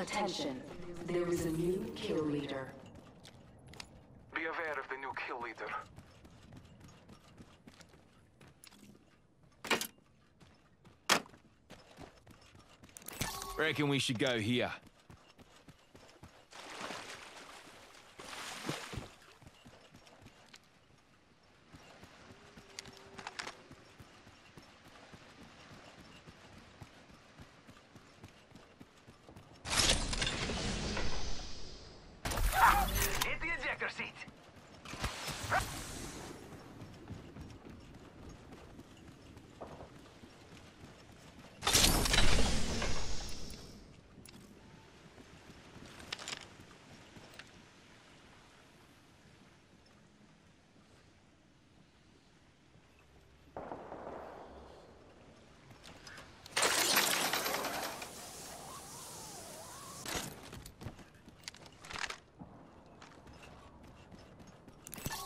Attention, there is a new kill leader. Be aware of the new kill leader. Reckon we should go here.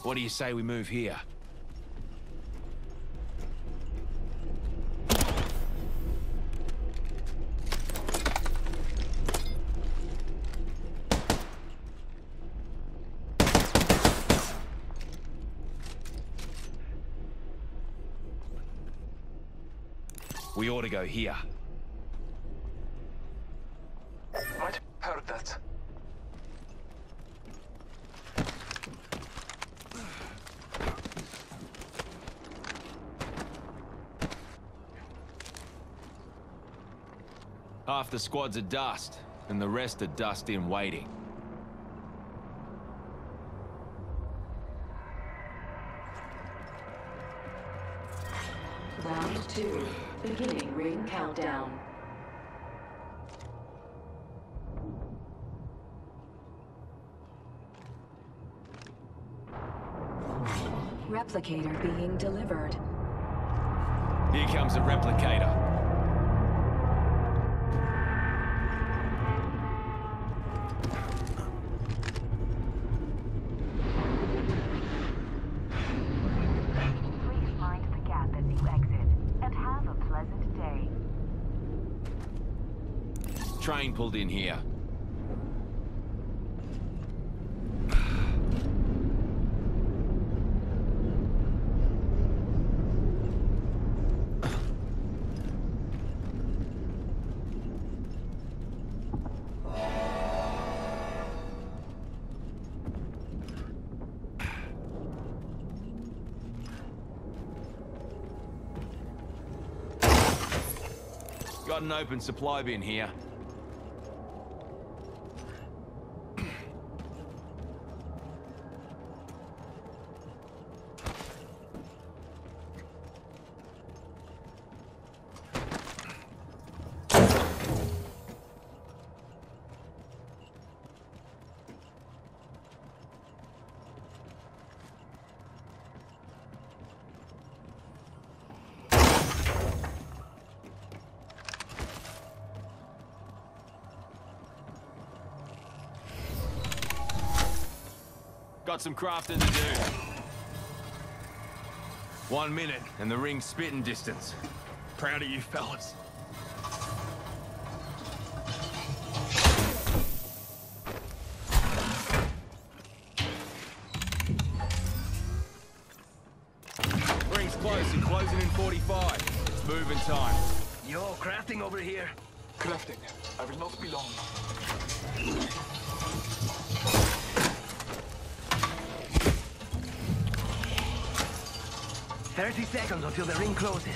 What do you say we move here? We ought to go here. Half the squad's are dust, and the rest are dust in waiting. Round two, beginning ring countdown. Replicator being delivered. Here comes a replicator. Pulled in here. Got an open supply bin here. Got some crafting to do. One minute, and the ring's spitting distance. Proud of you fellas. Ring's close and closing in 45. It's moving time. Yo, crafting over here. Crafting. I will not be long. Thirty seconds until the ring closes.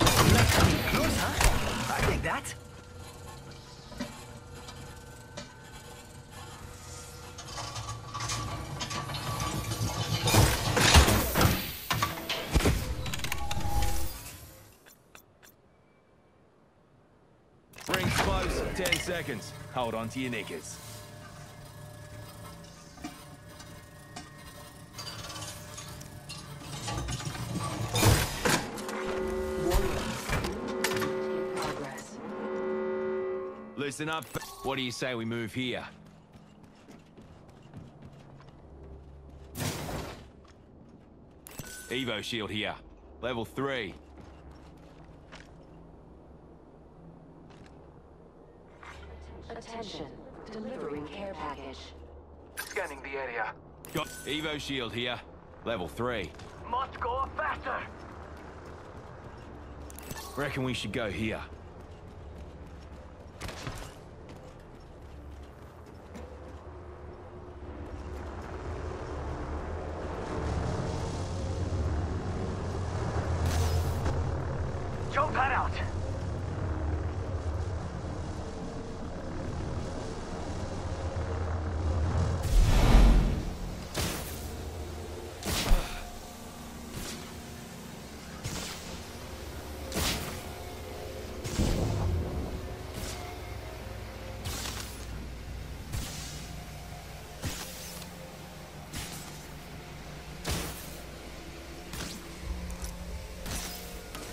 Let's come close, huh? I take that. Ring's close, 10 seconds. Hold on to your knickers. Listen up. What do you say we move here? Evo shield here. Level 3. Attention, Delivering care package. Scanning the area. Got Evo shield here. Level 3. Must go faster! Reckon we should go here. Jump that out!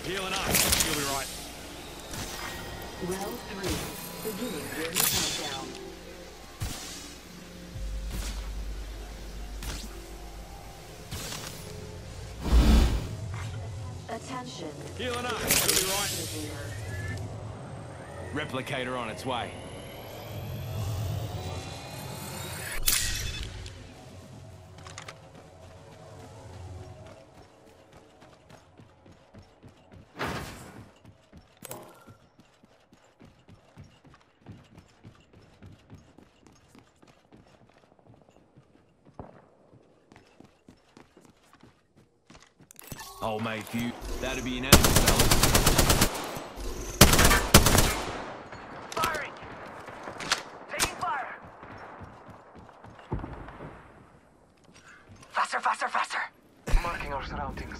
Healing up. You'll be right. Round three. Beginning ring countdown. Attention. Healing up. You'll be right. Replicator. Replicator on its way. Old mate view. That'd be an enemy, fellas. Firing! Taking fire! Faster, faster, faster! Marking our surroundings.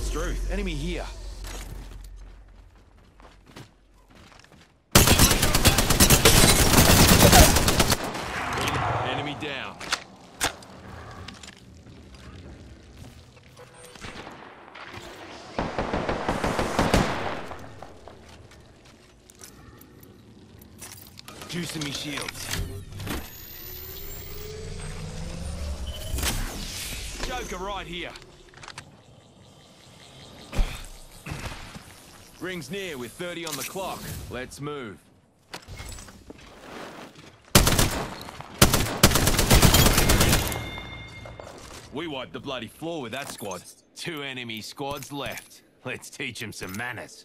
Struth, enemy here. Enemy down. Juicing me shields. Joker right here. Rings near with 30 on the clock. Let's move. We wiped the bloody floor with that squad. Two enemy squads left. Let's teach them some manners.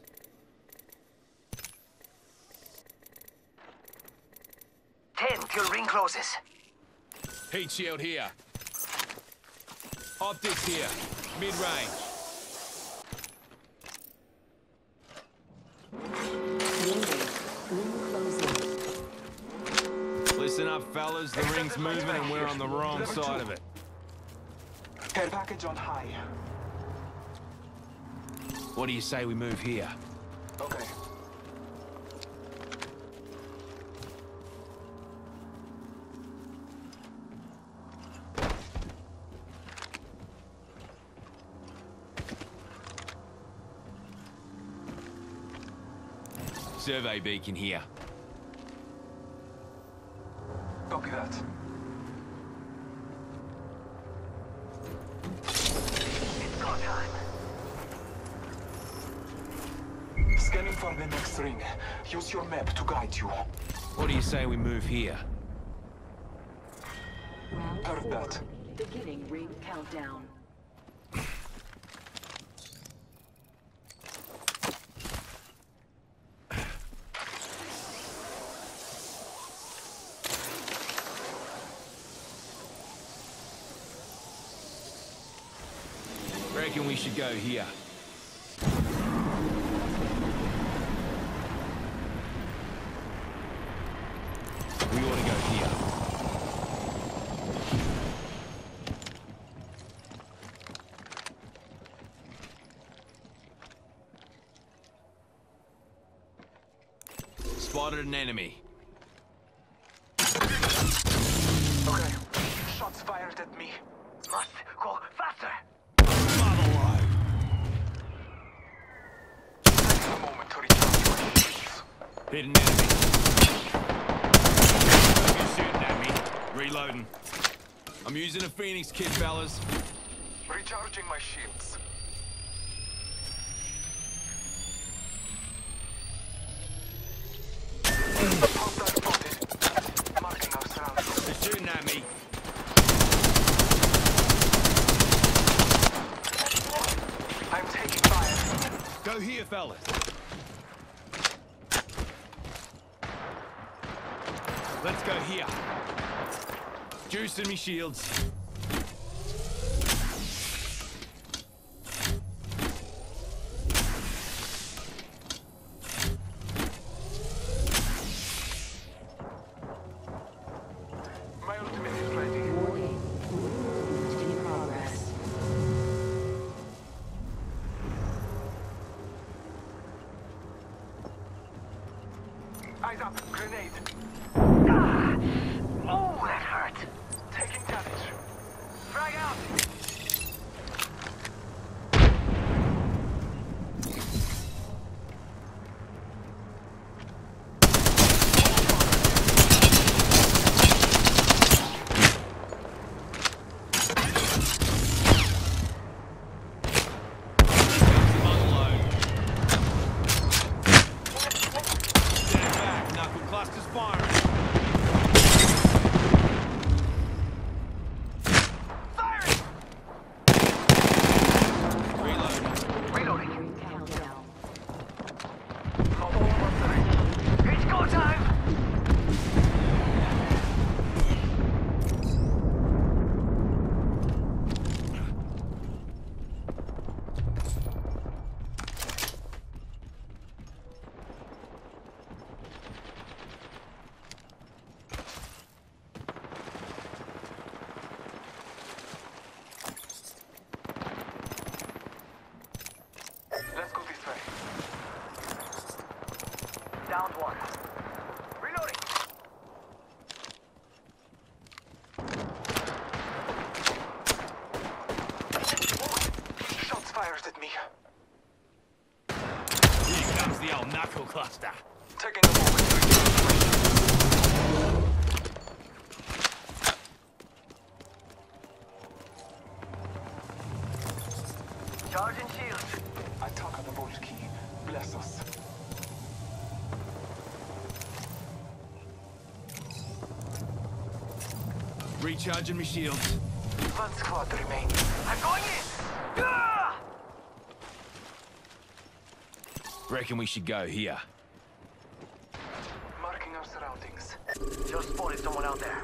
Ten till ring closes. Heat shield here. Optics here. Mid-range. Warning. Ring closing. Listen up, fellas. The ring's moving and we're on the wrong side of it. Care package on high. What do you say we move here? Okay. Survey beacon here. Copy that. It's go time. Scanning for ring. Use your map to guide you. What do you say we move here? Round Heard four. that. Beginning ring countdown. Reckon we should go here. We ought to go here. Spotted an enemy. Okay. Shots fired at me. Must go faster. Take a moment to recharge your shields. Hit an enemy. shooting at me. Reloading. I'm using a Phoenix kit, fellas. Recharging my shields. Hostile spotted. Marking our surroundings. They're shooting at me. I'm taking fire. Go here, fellas. Let's go here. Juicing me shields. Comes knuckle cluster. Taking a moment to situation. Charging shields. I talk on the vault key. Bless us. Recharging my shields. One squad remain. I'm going in! Ah! Reckon we should go here. Marking our surroundings. Just spotted someone out there.